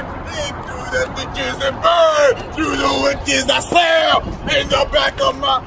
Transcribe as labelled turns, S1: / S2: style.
S1: through the witches and burn through the witches. I sail in the back of my